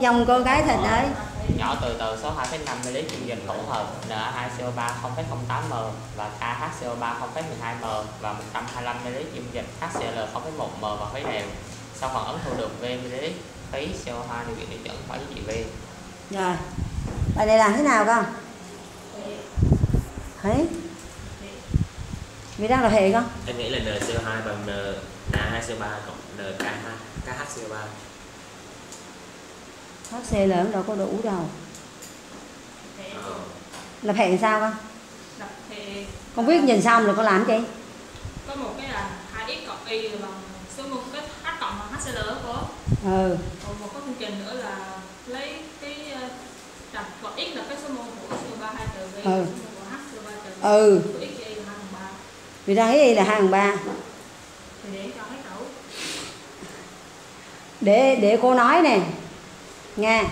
dòng cô gái thịt ơi nhỏ từ từ số 2,5 ml dung dịch hỗn hợp Na2CO3 0,08m và KHCO3 0,12m và 125 ml dung dịch HCl 0,1m và khuấy đều. Sau phản ứng thu được V ml khí CO2 điều kiện tiêu chuẩn phải với chị V. rồi bài này làm thế nào con? Thấy vì đang là hệ con. Em nghĩ là NCO2 bằng Na2CO3 cộng NKH KHCO3 HC lớn đâu có đủ đâu. Là hệ làm sao con? Lập thì con viết nhìn xong rồi con làm gì? Có một cái là 2x cộng y bằng số mol cái h cộng bằng hcl cô. Ừ. Còn một cái phương trình nữa là lấy cái ờ, đặt gọi x là cái số mol của CO3 2 trừ y Ừ. số mol của HCO3 trừ y ừ. của x y là 2 bằng 3 vì đang cái gì là hai bằng ba. Thì để cho thấy cậu. Để để cô nói nè nghe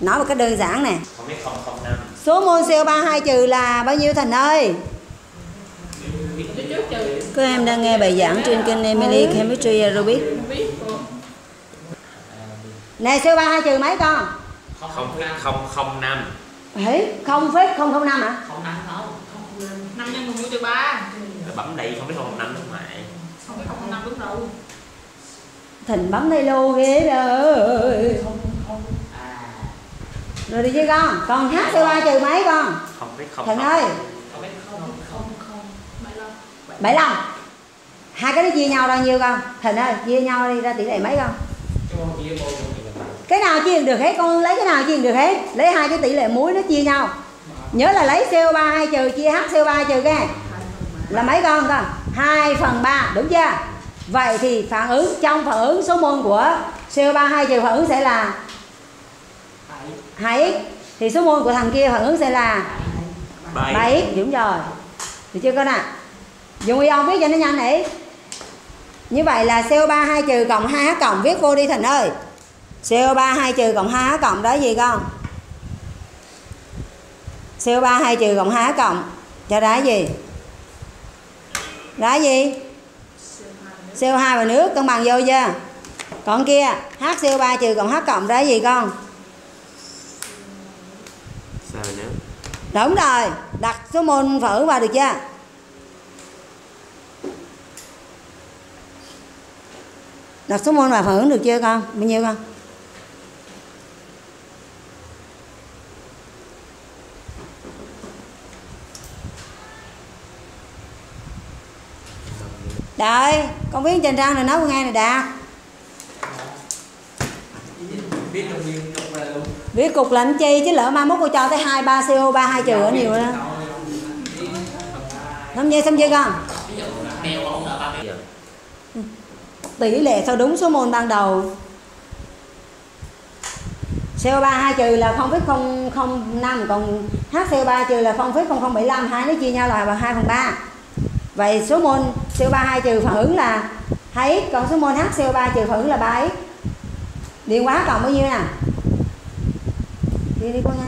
nói một cách đơn giản nè. Không biết 005 số mol CO3 2 trừ là bao nhiêu Thành ơi? Các em đang nghe bài giảng trên kênh Emily Chemistry Aerobic không biết cô nè CO3 2 trừ mấy con? 005 Ấy, không phết không không năm hả? Không nắng không? 5 nhân 10 trừ 3 rồi bấm đây không biết 005 đúng không mẹ không biết 0,5 đúng rồi Thịnh bấm đây lô ghê rồi. À, rồi đi chứ con. Còn HCO3 trừ mấy con? Không biết không Thịnh ơi. Không biết không không không 75 75 hai cái nó chia nhau ra nhiêu con? Thịnh ơi chia nhau đi ra tỷ lệ mấy con? Cái nào chia được hết? Con lấy cái nào chia được hết? Lấy hai cái tỷ lệ muối nó chia nhau. Nhớ là lấy CO3 2 trừ chia HCO3 trừ cái. Là mấy con con? 2 phần 3 đúng chưa? Vậy thì phản ứng trong phản ứng số mol của CO3 2 trừ phản ứng sẽ là 2x thì số mol của thằng kia phản ứng sẽ là 7 7x đúng rồi. Được chưa con ạ? Dùng ion viết cho nó nhanh đi như vậy là CO3 2 trừ cộng 2H cộng viết vô đi Thành ơi. CO3 2 trừ cộng 2H cộng đó gì con? CO3 2 trừ cộng 2H cộng cho đá gì? Đá gì? CO2 và nước. Cân bằng vô chưa? Còn kia HCO3 trừ cộng H cộng đó gì con sao rồi nữa đúng rồi đặt số môn phở vào được chưa? Đặt số môn vào phở được chưa con? Bao nhiêu con? Đợi, con viết trên trang này nói con nghe này Đạt biết trong viên trong ra luôn Viết cục làm chi chứ lỡ mai mốt cô cho tới 2, 3 CO, 3, 2 trừ ở nhiều đó Xong chưa, xong chưa con? Tỷ lệ sao đúng số mol ban đầu? CO3 2 trừ là 0,005 còn HCO3 trừ là 0,0075 hai nó chia nhau là bằng 2 phần 3 vậy số mol CO3 2 trừ phản ứng là 2x còn số mol HCO3 trừ phản ứng là 3x điện hóa cộng bao nhiêu nè? Đi đi con nha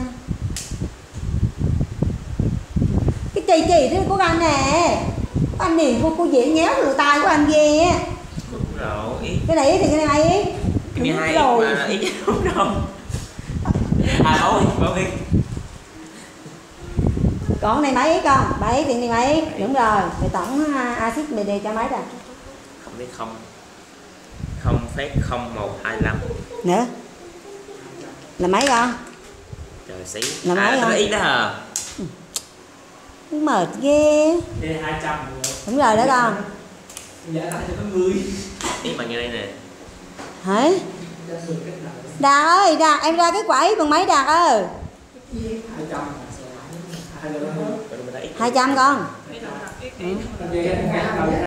cái chì chì thế của anh nè. Anh nhìn cô cô dễ nhéo lỗ tai của anh ghê á. Cái này thì cái này ấy cái Đúng hai rồi. mà ý đúng đâu. À bảo đi bảo đi. Còn này mấy con? Bảy thì này mấy đúng rồi thì tổng à, axit md cho mấy rồi không biết không. Không phép không một hai năm nữa. Là mấy con? Trời xí. Là mấy à, tôi ý đó à mệt ghê. Đây 200 rồi. Đúng rồi đó con. Lại cho nó 10 ý bằng như đây nè. Hả? Giá 10 cách nào đạt ơi đạt em ra cái quả ấy bằng mấy đạt ơi? 200 hai ít hai trăm con. Đây